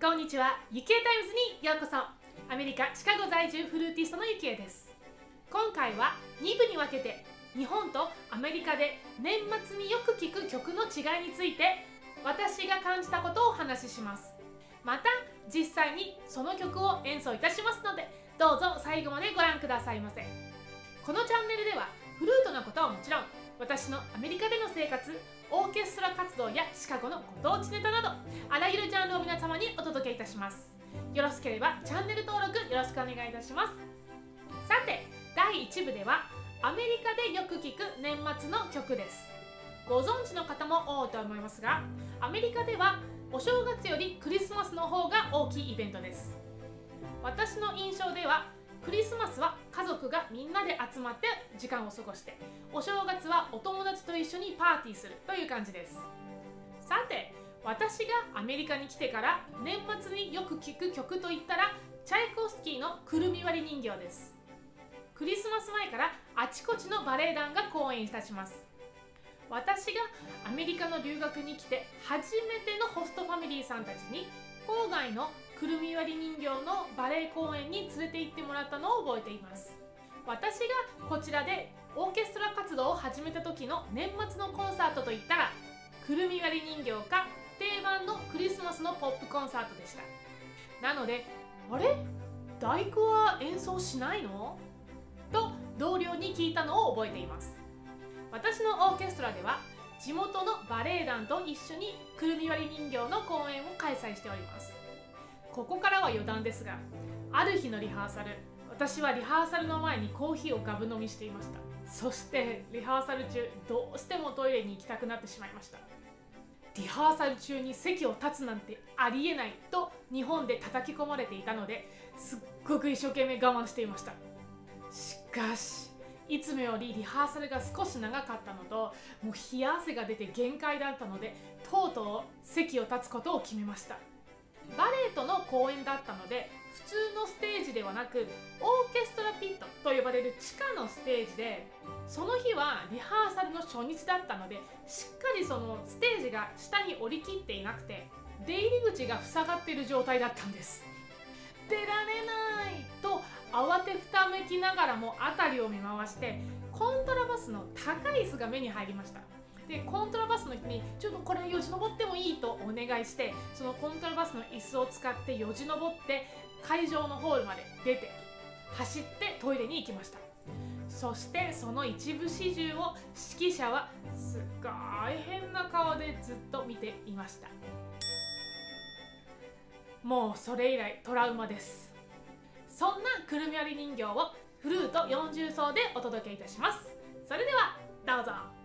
こんにちは。ゆきえタイムズにようこそ。アメリカシカゴ在住フルーティストのゆきえです。今回は2部に分けて日本とアメリカで年末によく聴く曲の違いについて私が感じたことをお話しします。また実際にその曲を演奏いたしますのでどうぞ最後までご覧くださいませ。このチャンネルではフルートのことはもちろん私のアメリカでの生活オーケストラ活動やシカゴのご当地ネタなどあらゆるジャンルを皆様にお届けいたします。よろしければチャンネル登録よろしくお願いいたします。さて第1部ではアメリカでよく聴く年末の曲です。ご存知の方も多いと思いますがアメリカではお正月よりクリスマスの方が大きいイベントです。私の印象ではクリスマスは家族がみんなで集まって時間を過ごしてお正月はお友達と一緒にパーティーするという感じです。さて私がアメリカに来てから年末によく聴く曲といったらチャイコフスキーのくるみ割り人形です。クリスマス前からあちこちのバレエ団が公演いたします。私がアメリカの留学に来て初めてのホストファミリーさんたちに郊外のくるみ割り人形のバレエ公演に連れて行ってもらったのを覚えています。私がこちらでオーケストラ活動を始めた時の年末のコンサートといったらくるみ割り人形か定番のクリスマスのポップコンサートでした。なのであれ？大工は演奏しないの？と同僚に聞いたのを覚えています。私のオーケストラでは地元のバレエ団と一緒にくるみ割り人形の公演を開催しております。ここからは余談ですがある日のリハーサル私はリハーサルの前にコーヒーをガブ飲みしていました。そしてリハーサル中どうしてもトイレに行きたくなってしまいました。リハーサル中に席を立つなんてありえないと日本で叩き込まれていたのですっごく一生懸命我慢していました。しかしいつもよりリハーサルが少し長かったのともう冷や汗が出て限界だったのでとうとう席を立つことを決めました。バレエとの公演だったので普通のステージではなくオーケストラピットと呼ばれる地下のステージでその日はリハーサルの初日だったのでしっかりそのステージが下に降りきっていなくて出入り口が塞がっている状態だったんです。出られないと慌てふためきながらも辺りを見回してコントラバスの高い椅子が目に入りました。でコントラバスの人にちょっとこれよじ登ってもいいとお願いしてそのコントラバスの椅子を使ってよじ登って会場のホールまで出て走ってトイレに行きました。そしてその一部始終を指揮者はすっごい変な顔でずっと見ていました。もうそれ以来トラウマです。そんなくるみ割り人形をフルート40層でお届けいたします。それではどうぞ。